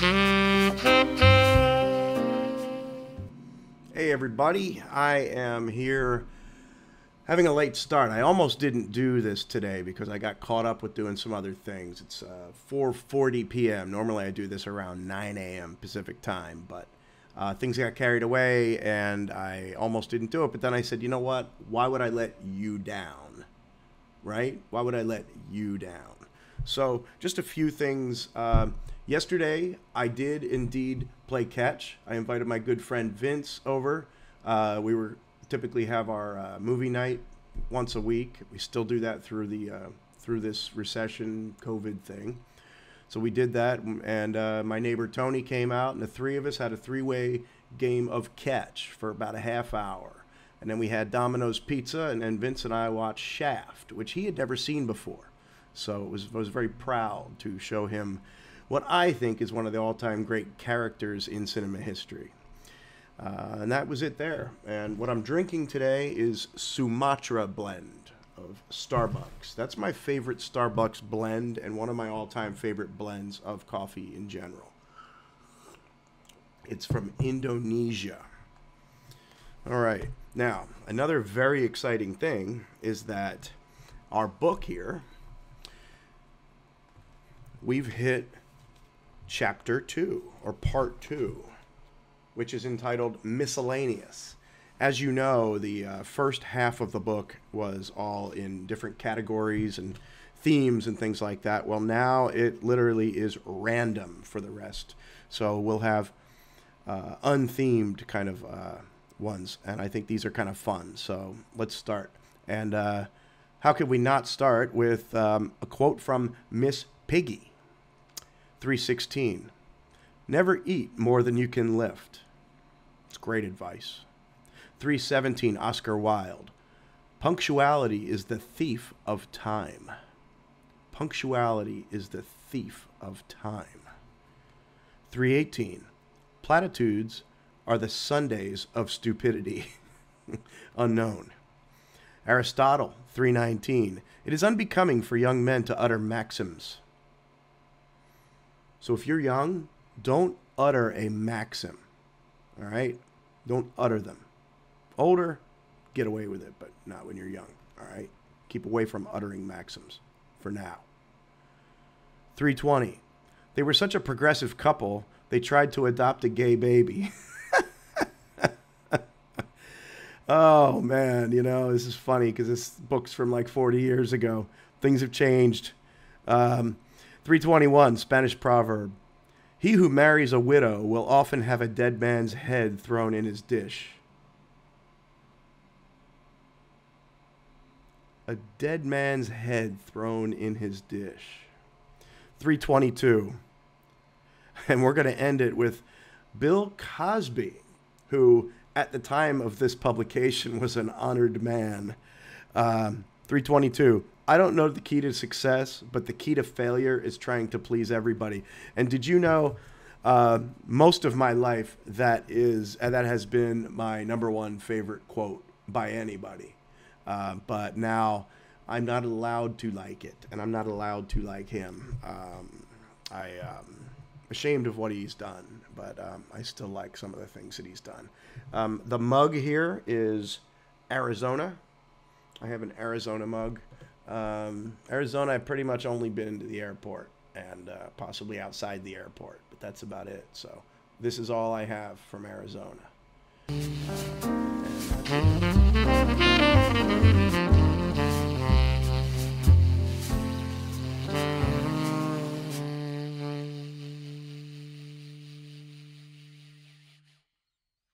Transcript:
Hey everybody, I am here having a late start. I almost didn't do this today because I got caught up with doing some other things. It's uh, 4:40 p.m. Normally I do this around 9 a.m. Pacific time, but uh, things got carried away and I almost didn't do it. But then I said, you know what? Why would I let you down? Right? Why would I let you down? So just a few things. Uh, yesterday I did indeed play catch. I invited my good friend Vince over. Uh, we were typically have our uh, movie night once a week. We still do that through the uh, through this recession COVID thing. So we did that, and uh, my neighbor Tony came out, and the three of us had a three-way game of catch for about a half hour. And then we had Domino's Pizza, and then Vince and I watched Shaft, which he had never seen before. So it was I was very proud to show him what I think is one of the all-time great characters in cinema history. Uh, and that was it there. And what I'm drinking today is Sumatra blend of Starbucks. That's my favorite Starbucks blend and one of my all-time favorite blends of coffee in general. It's from Indonesia. All right. Now, another very exciting thing is that our book here, we've hit chapter two or part two, which is entitled Miscellaneous. As you know, the uh, first half of the book was all in different categories and themes and things like that. Well, now it literally is random for the rest. So we'll have uh, unthemed kind of uh, ones, and I think these are kind of fun. So let's start. And uh, how could we not start with um, a quote from Miss Piggy? 316. Never eat more than you can lift. It's great advice. 317. Oscar Wilde. Punctuality is the thief of time. Punctuality is the thief of time. 318. Platitudes are the Sundays of stupidity. Unknown. Aristotle 319. It is unbecoming for young men to utter maxims. So if you're young, don't utter a maxim. All right? Don't utter them. Older, get away with it, but not when you're young. All right? Keep away from uttering maxims for now. 320. They were such a progressive couple, they tried to adopt a gay baby. oh, man. You know, this is funny because this book's from like 40 years ago. Things have changed. Um, 321, Spanish proverb. He who marries a widow will often have a dead man's head thrown in his dish. A dead man's head thrown in his dish. 322. And we're going to end it with Bill Cosby, who at the time of this publication was an honored man. Um, 322. I don't know the key to success, but the key to failure is trying to please everybody. And did you know, uh, most of my life that is uh, that has been my number one favorite quote by anybody. Uh, but now I'm not allowed to like it, and I'm not allowed to like him. Um, I um, ashamed of what he's done, but um, I still like some of the things that he's done. Um, the mug here is Arizona. I have an Arizona mug. Um, Arizona, I've pretty much only been to the airport and uh, possibly outside the airport, but that's about it. So this is all I have from Arizona.